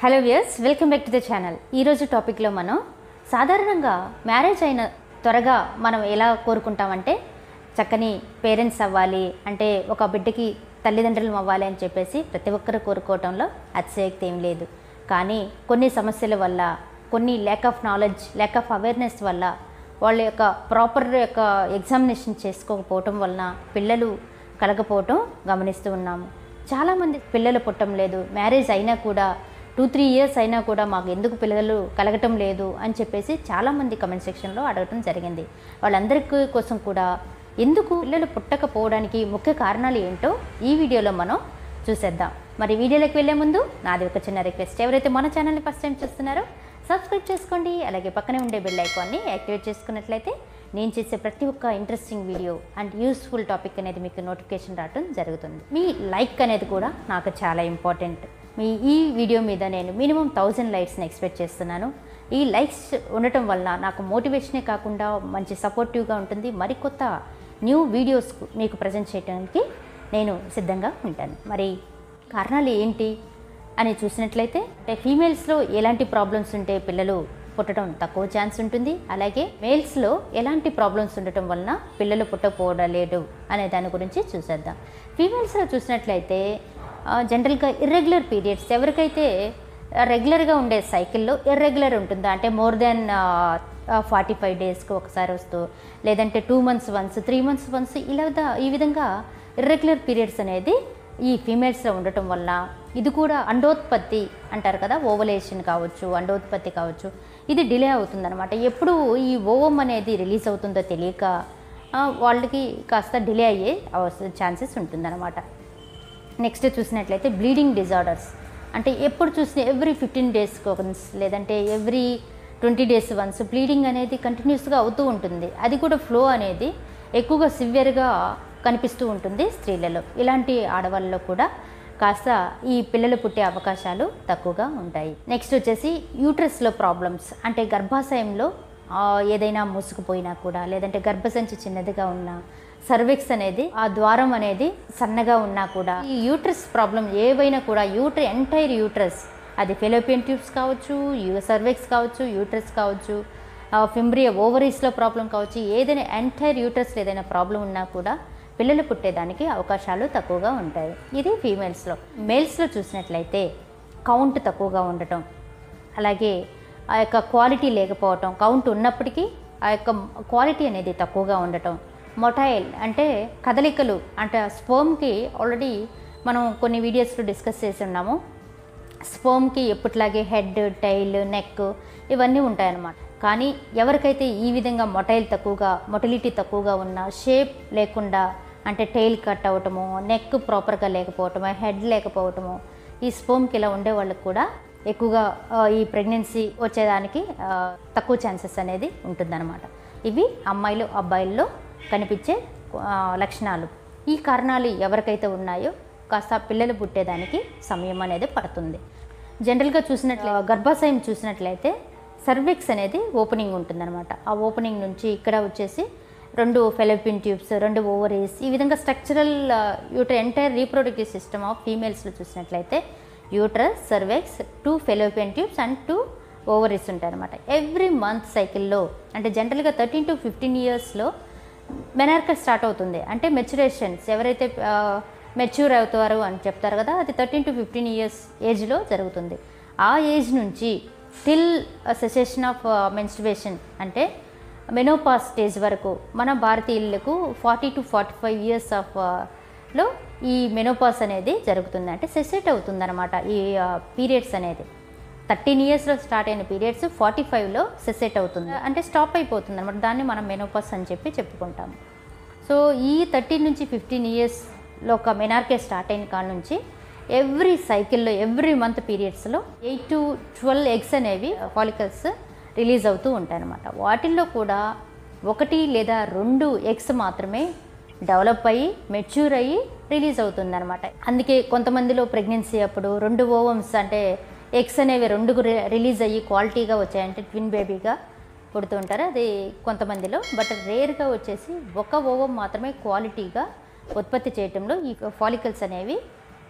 Hello views welcome back to the channel ఈరోజు టాపిక్లో మనం సాధారణంగా మ్యారేజ్ అయిన త్వరగా మనం ఎలా కోరుకుంటామంటే చక్కని పేరెంట్స్ అవ్వాలి అంటే ఒక బిడ్డకి తల్లిదండ్రులు అవ్వాలి అని చెప్పేసి ప్రతి ఒక్కరు కోరుకోవటంలో అతిశయక్తి ఏం లేదు. కానీ కొన్ని సమస్యల వల్ల కొన్ని lack of knowledge lack of awareness వల్ల వాళ్ళ యొక్క ప్రాపర్ యొక్క ఎగ్జామినేషన్ చేసుకోకపోవటం వలన పిల్లలు కలగపోవటం గమనిస్తూ ఉన్నాము. చాలామంది పిల్లలు పుట్టడం లేదు. మ్యారేజ్ అయినా కూడా టూ త్రీ ఇయర్స్ అయినా కూడా మాకు ఎందుకు పిల్లలు కలగటం లేదు అని చెప్పేసి చాలామంది కమెంట్ సెక్షన్లో అడగటం జరిగింది. వాళ్ళందరికీ కోసం కూడా ఎందుకు పిల్లలు పుట్టకపోవడానికి ముఖ్య కారణాలు ఏంటో ఈ వీడియోలో మనం చూసేద్దాం. మరి వీడియోలోకి వెళ్ళే ముందు నాది ఒక చిన్న రిక్వెస్ట్. ఎవరైతే మన ఛానల్ని ఫస్ట్ టైం చూస్తున్నారో సబ్స్క్రైబ్ చేసుకోండి. అలాగే పక్కనే ఉండే బెల్ ఐకాన్ని యాక్టివేట్ చేసుకున్నట్లయితే నేను చేసే ప్రతి ఒక్క interesting video and useful topic అనేది మీకు నోటిఫికేషన్ రావడం జరుగుతుంది. మీ లైక్ అనేది కూడా నాకు చాలా ఇంపార్టెంట్. మీ ఈ వీడియో మీద నేను మినిమం థౌజండ్ లైక్స్ని ఎక్స్పెక్ట్ చేస్తున్నాను. ఈ లైక్స్ ఉండటం వల్ల నాకు మోటివేషనే కాకుండా మంచి సపోర్టివ్గా ఉంటుంది. మరికొత్త న్యూ వీడియోస్ మీకు ప్రజెంట్ చేయడానికి నేను సిద్ధంగా ఉంటాను. మరి కారణాలు ఏంటి అని చూసినట్లయితే అంటే ఫీమేల్స్లో ఎలాంటి ప్రాబ్లమ్స్ ఉంటే పిల్లలు పుట్టడం తక్కువ ఛాన్స్ ఉంటుంది. అలాగే మేల్స్లో ఎలాంటి ప్రాబ్లమ్స్ ఉండటం వలన పిల్లలు పుట్టకపోవడం లేదు అనే దాని గురించి చూసేద్దాం. ఫీమేల్స్లో చూసినట్లయితే జనరల్గా ఇర్రెగ్యులర్ పీరియడ్స్ ఎవరికైతే రెగ్యులర్గా ఉండే సైకిల్లో ఇర్రెగ్యులర్ ఉంటుందా? అంటే మోర్ దెన్ ఫార్టీ ఫైవ్ డేస్కి ఒకసారి వస్తూ లేదంటే two months once three months once ఇలా ఈ విధంగా ఇర్రెగ్యులర్ పీరియడ్స్ అనేది ఈ ఫీమేల్స్లో ఉండటం వల్ల ఇది కూడా అండోత్పత్తి అంటారు కదా ఓవలేషన్ కావచ్చు అండోత్పత్తి కావచ్చు ఇది డిలే అవుతుందన్నమాట. ఎప్పుడు ఈ ఓవం అనేది రిలీజ్ అవుతుందో తెలియక వాళ్ళకి కాస్త డిలే అయ్యే ఛాన్సెస్ ఉంటుందన్నమాట. నెక్స్ట్ చూసినట్లయితే బ్లీడింగ్ డిజార్డర్స్. అంటే ఎప్పుడు చూసిన ఎవ్రీ ఫిఫ్టీన్ డేస్కి వన్స్ లేదంటే every twenty days once bleeding అనేది కంటిన్యూస్గా అవుతూ ఉంటుంది. అది కూడా ఫ్లో అనేది ఎక్కువగా సివియర్గా కనిపిస్తూ ఉంటుంది స్త్రీలలో. ఇలాంటి ఆడవాళ్ళలో కూడా కాస్త ఈ పిల్లలు పుట్టే అవకాశాలు తక్కువగా ఉంటాయి. నెక్స్ట్ వచ్చేసి యూట్రస్లో ప్రాబ్లమ్స్ అంటే గర్భాశయంలో ఏదైనా మూసుకుపోయినా కూడా లేదంటే గర్భసంచి చిన్నదిగా ఉన్నా సర్విక్స్ అనేది ఆ ద్వారం అనేది సన్నగా ఉన్నా కూడా ఈ యూట్రస్ ప్రాబ్లం ఏవైనా కూడా యూట్ర ఎంటైర్ యూట్రస్ అది ఫెలోపియన్ ట్యూబ్స్ కావచ్చు యూ సర్విక్స్ కావచ్చు యూట్రస్ కావచ్చు ఫింబ్రియా ఓవరీస్లో ప్రాబ్లం కావచ్చు ఏదైనా ఎంటైర్ యూట్రస్లో ఏదైనా ప్రాబ్లం ఉన్నా కూడా పిల్లలు పుట్టేదానికి అవకాశాలు తక్కువగా ఉంటాయి. ఇది ఫీమేల్స్లో మేల్స్లో చూసినట్లయితే కౌంట్ తక్కువగా ఉండటం అలాగే ఆ యొక్క క్వాలిటీ లేకపోవటం కౌంట్ ఉన్నప్పటికీ ఆ యొక్క క్వాలిటీ అనేది తక్కువగా ఉండటం. మొటైల్ అంటే కదలికలు అంటే స్పోమ్కి ఆల్రెడీ మనం కొన్ని వీడియోస్లో డిస్కస్ చేసి ఉన్నాము. స్పోమ్కి ఎప్పట్లాగే హెడ్ టైల్ నెక్ ఇవన్నీ ఉంటాయన్నమాట. కానీ ఎవరికైతే ఈ విధంగా మొటైల్ తక్కువగా మొటిలిటీ తక్కువగా ఉన్న షేప్ లేకుండా అంటే టైల్ కట్ అవ్వటము నెక్ ప్రాపర్గా లేకపోవటము హెడ్ లేకపోవటము ఈ స్పోమ్కి ఇలా ఉండే వాళ్ళకి కూడా ఎక్కువగా ఈ ప్రెగ్నెన్సీ వచ్చేదానికి తక్కువ ఛాన్సెస్ అనేది ఉంటుందన్నమాట. ఇవి అమ్మాయిలు అబ్బాయిల్లో కనిపించే లక్షణాలు. ఈ కారణాలు ఎవరికైతే ఉన్నాయో కాస్త పిల్లలు పుట్టేదానికి సమయం అనేది పడుతుంది. జనరల్గా చూసినట్లే గర్భాశయం చూసినట్లయితే సర్విక్స్ అనేది ఓపెనింగ్ ఉంటుందన్నమాట. ఆ ఓపెనింగ్ నుంచి ఇక్కడ వచ్చేసి రెండు ఫెలోపిన్ ట్యూబ్స్ రెండు ఓవరీస్ ఈ విధంగా స్ట్రక్చరల్ యూటర్ ఎంటైర్ రీప్రొడక్టివ్ సిస్టమ్ ఆఫ్ ఫీమేల్స్లో చూసినట్లయితే uterus cervix two fallopian tubes and two ovaries ఉంటాయి అనమాట ఎవ్రీ మంత్ సైకిల్లో అంటే జనరల్గా థర్టీన్ టు ఫిఫ్టీన్ ఇయర్స్లో మెనార్క స్టార్ట్ అవుతుంది. అంటే మెచ్యురేషన్స్ ఎవరైతే మెచ్యూర్ అవుతారు అని చెప్తారు కదా అది థర్టీన్ టు ఫిఫ్టీన్ ఇయర్స్ ఏజ్లో జరుగుతుంది. ఆ ఏజ్ నుంచి టిల్ సెసేషన్ ఆఫ్ మెన్స్ట్రువేషన్ అంటే మెనోపాస్ స్టేజ్ వరకు మన భారతీయులకు forty to forty five years ఆఫ్లో ఈ మెనోపాస్ అనేది జరుగుతుంది. అంటే సెసెట్ అవుతుందనమాట ఈ పీరియడ్స్ అనేది. థర్టీన్ ఇయర్స్లో స్టార్ట్ అయిన పీరియడ్స్ ఫార్టీ ఫైవ్లో సెసెట్ అవుతుంది. అంటే స్టాప్ అయిపోతుంది అనమాట దాన్ని మనం మెనోపాస్ అని చెప్పి చెప్పుకుంటాము. సో ఈ థర్టీన్ నుంచి ఫిఫ్టీన్ ఇయర్స్లో ఒక మెనార్కే స్టార్ట్ అయిన కాడ నుంచి ఎవ్రీ సైకిల్లో ఎవ్రీ మంత్ పీరియడ్స్లో ఎయిట్ టు ట్వెల్వ్ ఎగ్స్ అనేవి ఫాలికల్స్ రిలీజ్ అవుతూ ఉంటాయి వాటిల్లో కూడా ఒకటి లేదా రెండు ఎగ్స్ మాత్రమే డెవలప్ అయ్యి మెచ్యూర్ అయ్యి రిలీజ్ అవుతుందన్నమాట. అందుకే కొంతమందిలో ప్రెగ్నెన్సీ అప్పుడు రెండు ఓవమ్స్ అంటే ఎగ్స్ అనేవి రెండు రిలీజ్ అయ్యి క్వాలిటీగా వచ్చాయంటే ట్విన్ బేబీగా పుడుతూ ఉంటారు. అది కొంతమందిలో బట్ రేర్గా వచ్చేసి ఒక ఓవం మాత్రమే క్వాలిటీగా ఉత్పత్తి చేయటంలో ఈ ఫాలికల్స్ అనేవి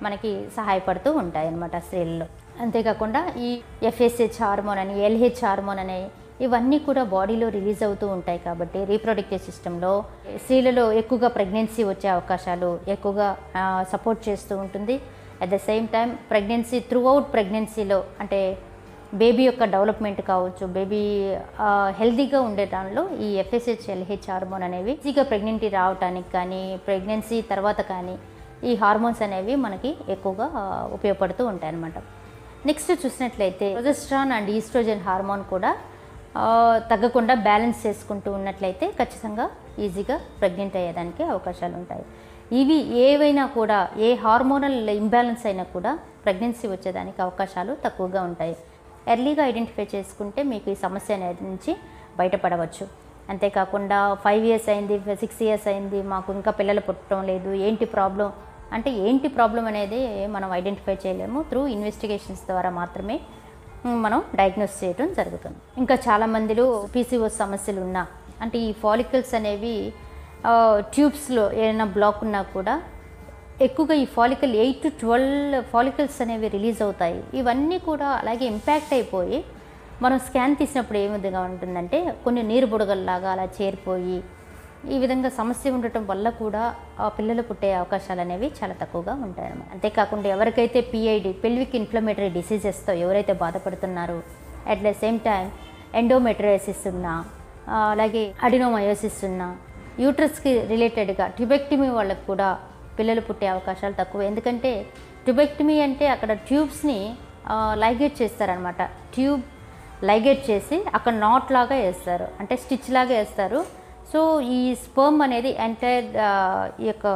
మనకి సహాయపడుతూ ఉంటాయి అన్నమాట స్త్రీలలో. అంతేకాకుండా ఈ ఎఫ్ఎస్హెచ్ హార్మోన్ అని ఎల్హెచ్ హార్మోన్ అనే ఇవన్నీ కూడా బాడీలో రిలీజ్ అవుతూ ఉంటాయి కాబట్టి రీప్రొడక్టివ్ సిస్టంలో స్త్రీలలో ఎక్కువగా ప్రెగ్నెన్సీ వచ్చే అవకాశాలు ఎక్కువగా సపోర్ట్ చేస్తూ ఉంటుంది. At the same time pregnancy throughout ప్రెగ్నెన్సీలో అంటే బేబీ యొక్క డెవలప్మెంట్ కావచ్చు బేబీ హెల్దీగా ఉండే దానిలో ఈ ఎఫ్ఎస్హెచ్ ఎల్హెచ్ హార్మోన్ అనేవి ఈజీగా ప్రెగ్నెంటీ రావడానికి కానీ ప్రెగ్నెన్సీ తర్వాత కానీ ఈ హార్మోన్స్ అనేవి మనకి ఎక్కువగా ఉపయోగపడుతూ ఉంటాయి అన్నమాట నెక్స్ట్ చూసినట్లయితే ప్రొజెస్ట్రాన్ అండ్ ఈస్ట్రోజన్ హార్మోన్ కూడా తగ్గకుండా బ్యాలెన్స్ చేసుకుంటూ ఉన్నట్లయితే ఖచ్చితంగా ఈజీగా ప్రెగ్నెంట్ అయ్యేదానికి అవకాశాలు ఉంటాయి ఇవి ఏవైనా కూడా ఏ హార్మోనల్ ఇంబ్యాలెన్స్ అయినా కూడా ప్రెగ్నెన్సీ వచ్చేదానికి అవకాశాలు తక్కువగా ఉంటాయి. ఎర్లీగా ఐడెంటిఫై చేసుకుంటే మీకు ఈ సమస్య అనేది నుంచి బయటపడవచ్చు. అంతేకాకుండా ఫైవ్ ఇయర్స్ అయింది సిక్స్ ఇయర్స్ అయింది మాకు ఇంకా పిల్లలు పుట్టడం లేదు ఏంటి ప్రాబ్లం? అంటే ఏంటి ప్రాబ్లం అనేది మనం ఐడెంటిఫై చేయలేము. త్రూ ఇన్వెస్టిగేషన్స్ ద్వారా మాత్రమే మనం డయాగ్నోస్ చేయడం జరుగుతుంది. ఇంకా చాలా మందిలో పీసీఓ సమస్యలు ఉన్నా అంటే ఈ ఫాలికల్స్ అనేవి ట్యూబ్స్లో ఏదైనా బ్లాక్ ఉన్నా కూడా ఎక్కువగా ఈ follicle eight to twelve follicles అనేవి రిలీజ్ అవుతాయి. ఇవన్నీ కూడా అలాగే ఇంపాక్ట్ అయిపోయి మనం స్కాన్ తీసినప్పుడు ఏ విధంగా ఉంటుందంటే కొన్ని నీరు బుడగల్లాగా అలా చేరిపోయి ఈ విధంగా సమస్య ఉండటం వల్ల కూడా ఆ పిల్లలు పుట్టే అవకాశాలు అనేవి చాలా తక్కువగా ఉంటాయి అన్నమాట అంతేకాకుండా ఎవరికైతే పిఐడి పెల్విక్ ఇన్ఫ్లమేటరీ డిసీజెస్తో ఎవరైతే బాధపడుతున్నారో at the same time endometriosis ఉన్నా అలాగే అడినోమయోసిస్ ఉన్నా యూట్రస్కి రిలేటెడ్గా ట్యూబెక్టమీ వాళ్ళకు కూడా పిల్లలు పుట్టే అవకాశాలు తక్కువ. ఎందుకంటే ట్యూబెక్టమీ అంటే అక్కడ ట్యూబ్స్ని లైగేట్ చేస్తారనమాట ట్యూబ్ లైగేట్ చేసి అక్కడ నాట్ లాగా వేస్తారు. అంటే స్టిచ్ లాగా వేస్తారు. సో ఈ స్పర్మ్ అనేది ఎంటైర్ ఈ యొక్క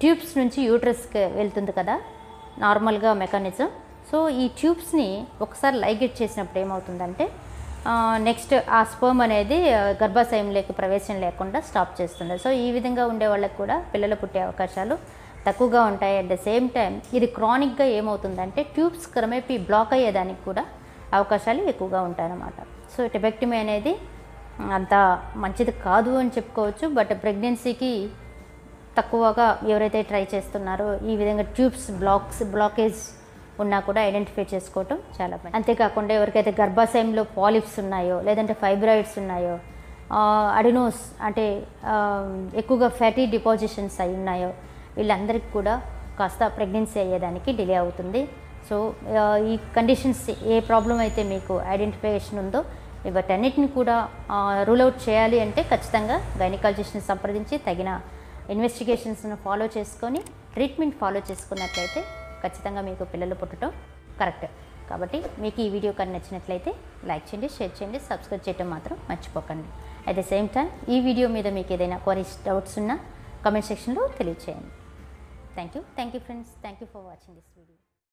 ట్యూబ్స్ నుంచి యూట్రస్కి వెళ్తుంది కదా నార్మల్గా మెకానిజం. సో ఈ ట్యూబ్స్ని ఒకసారి లైగేట్ చేసినప్పుడు ఏమవుతుందంటే నెక్స్ట్ ఆ స్పర్మ్ అనేది గర్భాశయం గర్భాశయంలోకి ప్రవేశం లేకుండా స్టాప్ చేస్తుంది. సో ఈ విధంగా ఉండే వాళ్ళకి కూడా పిల్లలు పుట్టే అవకాశాలు తక్కువగా ఉంటాయి. అట్ ద సేమ్ టైం ఇది క్రానిక్గా ఏమవుతుందంటే ట్యూబ్స్ క్రమేపీ బ్లాక్ అయ్యేదానికి కూడా అవకాశాలు ఎక్కువగా ఉంటాయన్నమాట. సో టెబెక్టమీ అనేది అంత మంచిది కాదు అని చెప్పుకోవచ్చు బట్ ప్రెగ్నెన్సీకి తక్కువగా ఎవరైతే ట్రై చేస్తున్నారో ఈ విధంగా ట్యూబ్స్ బ్లాక్స్ బ్లాకేజ్ ఉన్నా కూడా ఐడెంటిఫై చేసుకోవటం చాలా మంచి అంతేకాకుండా ఎవరికైతే గర్భాశయంలో పాలిప్స్ ఉన్నాయో లేదంటే ఫైబ్రాయిడ్స్ ఉన్నాయో అడినోస్ అంటే ఎక్కువగా ఫ్యాటీ డిపాజిషన్స్ అయి ఉన్నాయో వీళ్ళందరికీ కూడా కాస్త ప్రెగ్నెన్సీ అయ్యేదానికి డిలే అవుతుంది. సో ఈ కండిషన్స్ ఏ ప్రాబ్లం అయితే మీకు ఐడెంటిఫికేషన్ ఉందో వాటన్నిటిని కూడా రూల్ అవుట్ చేయాలి అంటే ఖచ్చితంగా గైనకాలజిస్ట్ని సంప్రదించి తగిన ఇన్వెస్టిగేషన్స్ను ఫాలో చేసుకొని ట్రీట్మెంట్ ఫాలో చేసుకున్నట్లయితే ఖచ్చితంగా మీకు పిల్లలు పుట్టడం కరెక్ట్. కాబట్టి మీకు ఈ వీడియో కానీ నచ్చినట్లయితే లైక్ చేయండి షేర్ చేయండి సబ్స్క్రైబ్ చేయడం మాత్రం మర్చిపోకండి. అట్ ద సేమ్ టైం ఈ వీడియో మీద మీకు ఏదైనా క్వరీస్ డౌట్స్ ఉన్నా కమెంట్ సెక్షన్లో తెలియచేయండి. Thank you thank you friends thank you for watching this video